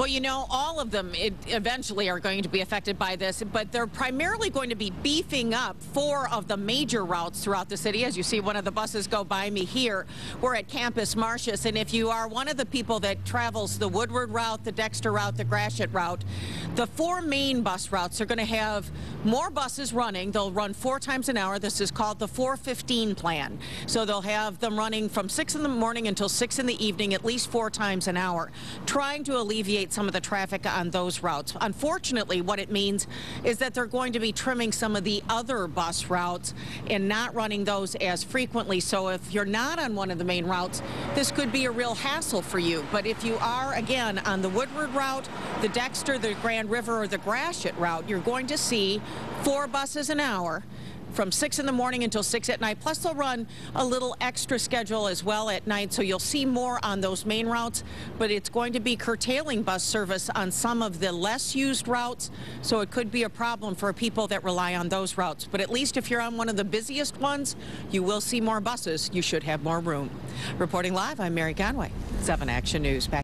Well, you know, all of them eventually are going to be affected by this, but they're primarily going to be beefing up four of the major routes throughout the city. As you see one of the buses go by me here, we're at Campus Martius, and if you are one of the people that travels the Woodward route, the Dexter route, the Gratiot route, the four main bus routes are going to have more buses running. They'll run four times an hour. This is called the 415 plan. So they'll have them running from 6 in the morning until 6 in the evening, at least four times an hour, trying to alleviate some of the traffic on those routes. Unfortunately, what it means is that they're going to be trimming some of the other bus routes and not running those as frequently. So if you're not on one of the main routes, this could be a real hassle for you. But if you are, again, on the Woodward route, the Dexter, the Grand River, or the Gratiot route, you're going to see four buses an hour from 6 in the morning until 6 at night. Plus, they'll run a little extra schedule as well at night, so you'll see more on those main routes. But it's going to be curtailing bus service on some of the less used routes, so it could be a problem for people that rely on those routes. But at least if you're on one of the busiest ones, you will see more buses. You should have more room. Reporting live, I'm Mary Conway, 7 Action News. Back